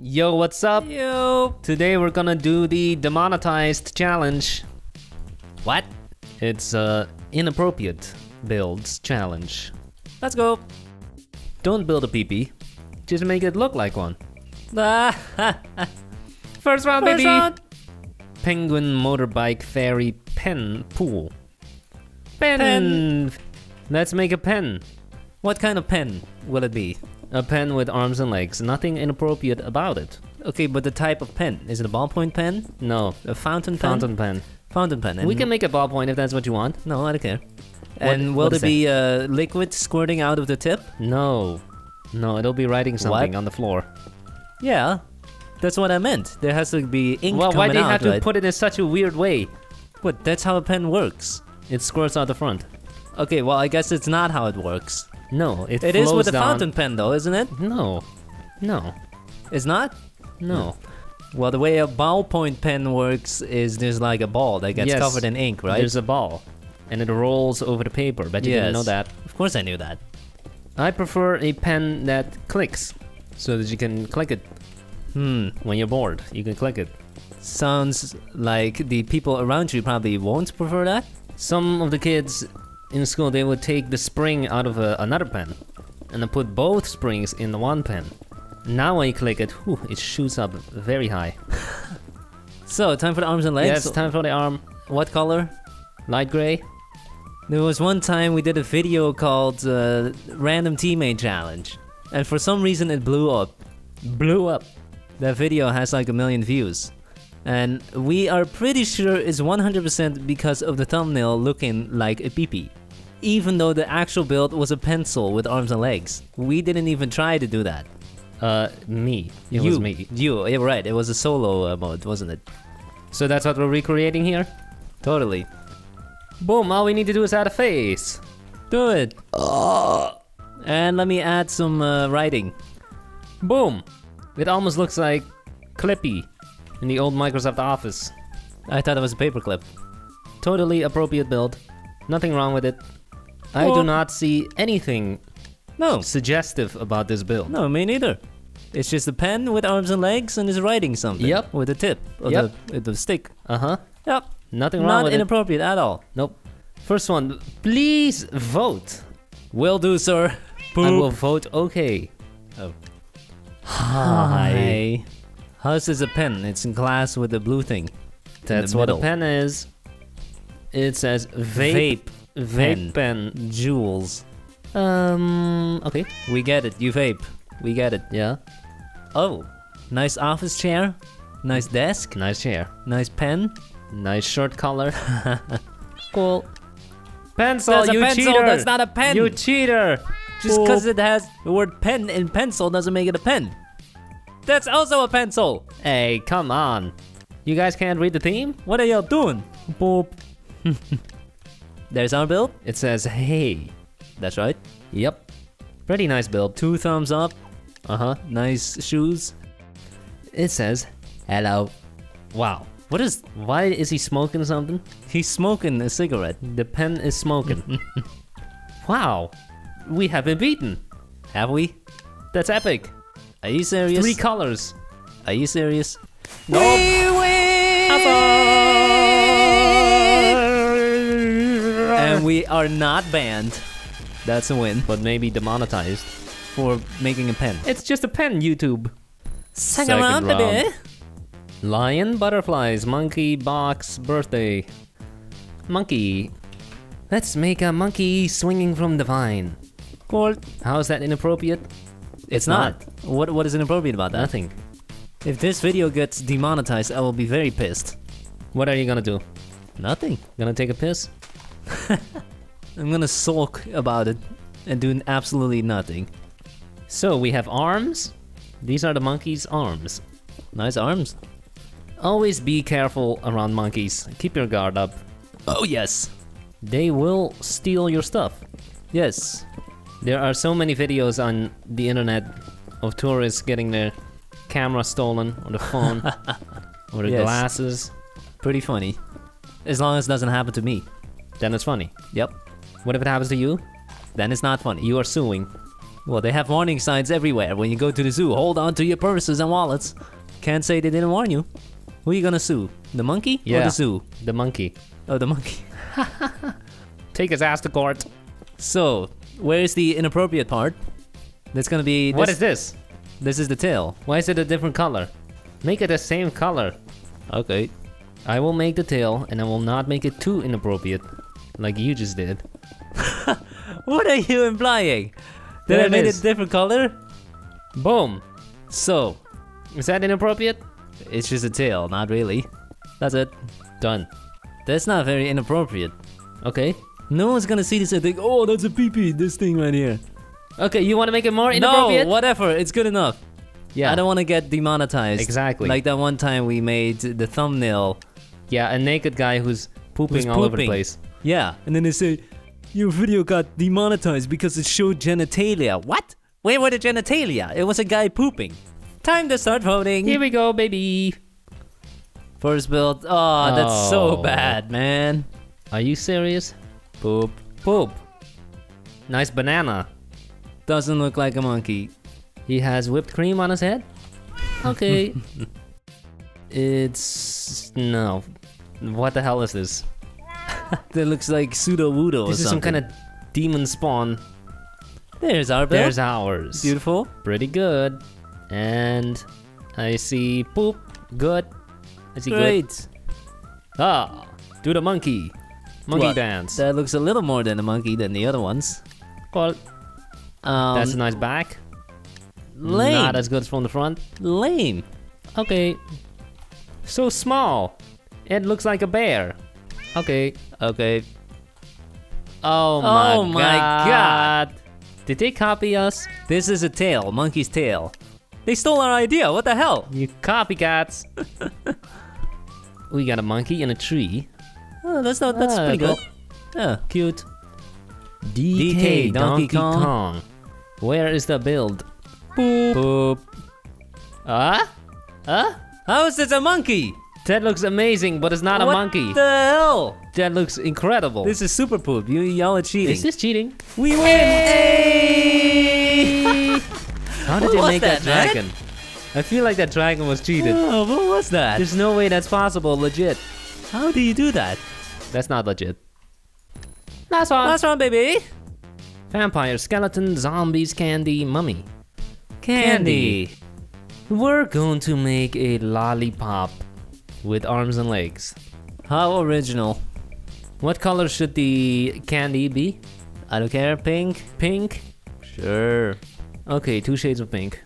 Yo, what's up? Yo. Today we're gonna do the demonetized challenge. What? It's uh inappropriate builds challenge. Let's go. Don't build a PP, just make it look like one. First round, First baby. round. Penguin motorbike fairy pen pool. Pen. Pen. Let's make a pen. What kind of pen will it be? A pen with arms and legs. Nothing inappropriate about it. Okay, but the type of pen. Is it a ballpoint pen? No, A fountain pen? fountain pen. Fountain pen. And We can make a ballpoint if that's what you want. No, I don't care. and will what there be uh, liquid squirting out of the tip? No, no, it'll be writing something on the floor. Yeah. That's what I meant. There has to be ink well, why do they out, have to right? put it in such a weird way? But that's how a pen works. It squirts out the front. Okay, well, I guess it's not how it works. No, it It is with a down. fountain pen, though, isn't it? No, no, It's not? no. Well, the way a ballpoint pen works is there's like a ball that gets Yes. covered in ink, right? There's a ball, and it rolls over the paper. But you didn't know that. Of course I knew that. I prefer a pen that clicks, so that you can click it Hmm. when you're bored. You can click it. Sounds like the people around you probably won't prefer that. Some of the kids in school they would take the spring out of a, another pen, and then put both springs in the one pen. Now when you click it, whew, it shoots up very high. So, time for the arms and legs. Yes, time for the arm. What color? Light gray. There was one time we did a video called uh, Random Teammate Challenge, and for some reason it blew up. Blew up. That video has like a million views. And we are pretty sure it's 100% because of the thumbnail looking like a peepee. Even though the actual build was a pencil with arms and legs. We didn't even try to do that. Uh, me. It you, was me. You, yeah, right. It was a solo uh, mode, wasn't it? So that's what we're recreating here? Totally. Boom, all we need to do is add a face. Do it. And let me add some uh, writing. Boom. It almost looks like Clippy in the old Microsoft Office. I thought it was a paperclip. Totally appropriate build. Nothing wrong with it. I do not see anything No, suggestive about this build. no, me neither. It's just a pen with arms and legs and is writing something. Yep. With a tip of Yep. the, with the stick. Uh-huh. Yep. Nothing wrong Not with it. inappropriate at all. Nope. First one, please vote. Will do, sir. I will vote okay. Oh. Hi. Hus is a pen. It's in class with the blue thing. That's what a pen is. It says vape. Vape. Vape pen. pen. Juuls. Um, okay. We get it. You vape. We get it. Yeah. Oh. Nice office chair. Nice desk. Nice chair. Nice pen. Nice shirt color. cool. Pencil, you pencil, cheater. that's not a pen. You cheater. Just because it has the word pen in pencil doesn't make it a pen. That's also a pencil. Hey, come on. You guys can't read the theme? What are y'all doing? Boop. There's our build. It says, hey. That's right. Yep. Pretty nice build. Two thumbs up. Uh-huh. Nice shoes. It says, hello. Wow. What is? Why is he smoking something? He's smoking a cigarette. The pen is smoking. wow. We have been beaten. Have we? That's epic. Are you serious? Three colors. Are you serious? Nope. And we are not banned. That's a win But maybe demonetized. for making a pen. It's just a pen, YouTube. Second around, round. baby. Lion, butterflies, monkey, box, birthday. Monkey. Let's make a monkey swinging from the vine. Cool. How is that inappropriate? It's not. What What is inappropriate about that? Nothing. If this video gets demonetized, I will be very pissed. What are you gonna do? Nothing. Gonna take a piss? I'm gonna sulk about it and do absolutely nothing. So we have arms. These are the monkey's arms. Nice arms. Always be careful around monkeys. Keep your guard up. Oh yes. They will steal your stuff. Yes. There are so many videos on the internet of tourists getting their camera stolen or the phone or the Yes. glasses. Pretty funny. As long as it doesn't happen to me. Then it's funny. Yep. What if it happens to you? Then it's not funny. You are suing. Well, they have warning signs everywhere when you go to the zoo. Hold on to your purses and wallets. Can't say they didn't warn you. Who are you gonna sue? The monkey or Yeah. the zoo? The monkey. Oh, the monkey. Take his ass to court. So, where's the inappropriate part? That's gonna be. What this, is this? This is the tail. Why is it a different color? Make it the same color. Okay. I will make the tail, and I will not make it too inappropriate, like you just did. What are you implying? That I made is. it different color? Boom. So, Is that inappropriate? it's just a tail, not really. That's it. Done. That's not very inappropriate. Okay. No one's gonna see this and think, oh, that's a pee-pee, this thing right here. Okay, you want to make it more inappropriate? No, whatever, it's good enough. Yeah. I don't want to get demonetized. Exactly. Like that one time we made the thumbnail. Yeah, a naked guy who's pooping Who's all over the place. Yeah, and then they say, your video got demonetized because it showed genitalia. What? Where were the genitalia? It was a guy pooping. Time to start voting. Here we go, baby. First build. Oh, that's so Oh. bad, man. Are you serious? Poop. Poop. Nice banana. Doesn't look like a monkey. He has whipped cream on his head? Okay. it's... no. What the hell is this? That looks like Sudowoodo or This is some kind of demon spawn. There's our. There's ours. Beautiful. Pretty good. And I see poop. Good. I see good. Great. Ah, do the monkey. Monkey What? dance. That looks a little more than a monkey than the other ones. well, Um, that's a nice back. lame. Not as good as from the front. lame. Okay. So small. It looks like a bear. Okay. Okay. Oh my, Oh my god. Did they copy us? This is a tail, monkey's tail. They stole our idea. What the hell? You copycats. we got a monkey in a tree. Oh, that's not. That's Ah, pretty good. cool. Yeah. Cute. DK, Donkey Kong. Where is the build? Boop. Ah? Huh? How is this a monkey? That looks amazing, but it's not a monkey. what the hell? That looks incredible. This is super poop. You y'all are cheating. This is this cheating? we win. Hey! How did What they make that, that, man? dragon? I feel like that dragon was cheated. oh, what was that? There's no way that's possible, legit. How do you do that? That's not legit. Last one. Last one, baby. Vampire, skeleton, zombies, candy, mummy. Candy. We're going to make a lollipop with arms and legs. How original. What color should the candy be? I don't care. Pink. Pink? Sure. Okay, two shades of pink.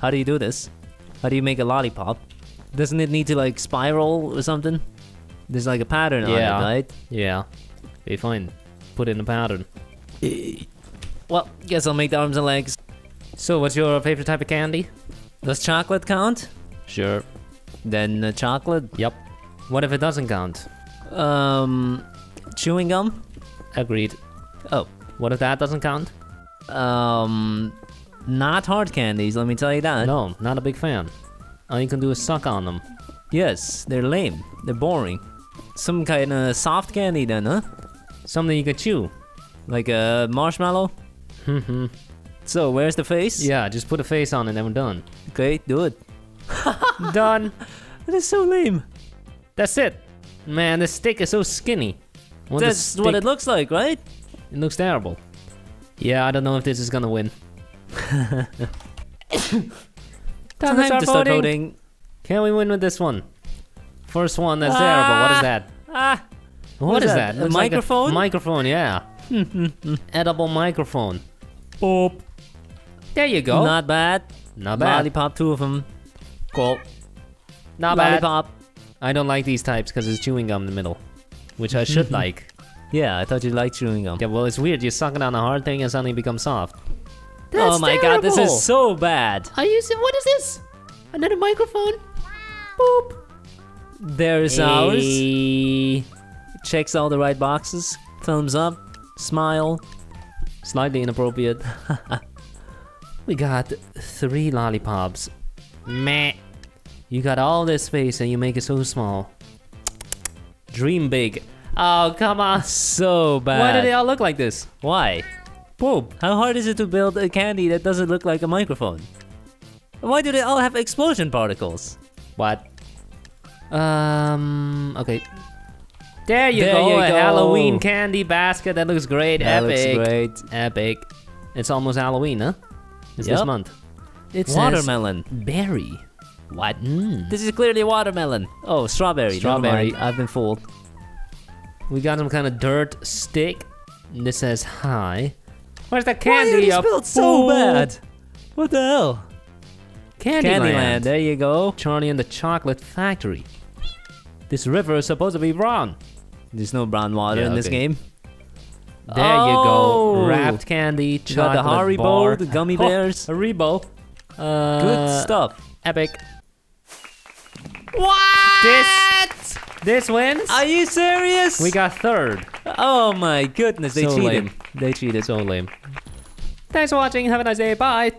How do you do this? How do you make a lollipop? Doesn't it need to like spiral or something? There's like a pattern Yeah. on it, right? Yeah. Okay, fine. Put in a pattern. Well, guess I'll make the arms and legs. So, what's your favorite type of candy? Does chocolate count? Sure. Then uh, chocolate. Yep. What if it doesn't count? Um, chewing gum. Agreed. Oh, What if that doesn't count? um, not hard candies. Let me tell you that. No, not a big fan. All you can do is suck on them. Yes, they're lame. They're boring. Some kind of soft candy then, huh? Something you can chew. Like a marshmallow. hmm So where's the face? Yeah, just put a face on it and we're done. Okay, do it. done. That is so lame. That's it. Man, the stick is so skinny. That's what it looks like, right? It looks terrible. Yeah, I don't know if this is gonna win. Time, Time to start voting. Can we win with this one? First one, that's terrible. What is that? Ah, what is is that? that? A Looks like microphone? microphone, yeah. Edible microphone. boop. There you go. Not bad. Not bad. Lollipop, two of them. Cool. Not bad. Lollipop. I don't like these types because there's chewing gum in the middle, which I should like. Yeah, I thought you liked chewing gum. Yeah, well, it's weird. You're sucking on a hard thing and suddenly it becomes soft. oh my god, this is so bad. Are you? What is this? Another microphone? Boop. There's ours. Checks all the right boxes. Thumbs up. Smile. Slightly inappropriate. we got three lollipops. Meh. You got all this space and you make it so small. Dream big. Oh, come on. So bad. Why do they all look like this? Why? Poop. How hard is it to build a candy that doesn't look like a microphone? Why do they all have explosion particles? What? Um. Okay. There you There go. you a go. Halloween candy basket. That looks great. That Epic. looks great. Epic. It's almost Halloween, huh? It's Yup. this month. It says Watermelon. berry. What? Mm. This is clearly watermelon. Oh, strawberry. Strawberry. I've been fooled. We got some kind of dirt stick. This says hi. Where's the Why candy? are these you built so bad? What the hell? Candyland. Candyland. There you go. Charlie and the Chocolate Factory. This river is supposed to be brown. There's no brown water Yeah, in this okay. game. There you go. Oh! Wrapped candy, got chocolate the Haribo, bar. the gummy Oh, bears. Haribo. Uh, Good stuff. Epic. What? This this wins. Are you serious? we got third. Oh my goodness, they So cheated. lame. They cheated. So lame. Thanks for watching. Have a nice day. Bye.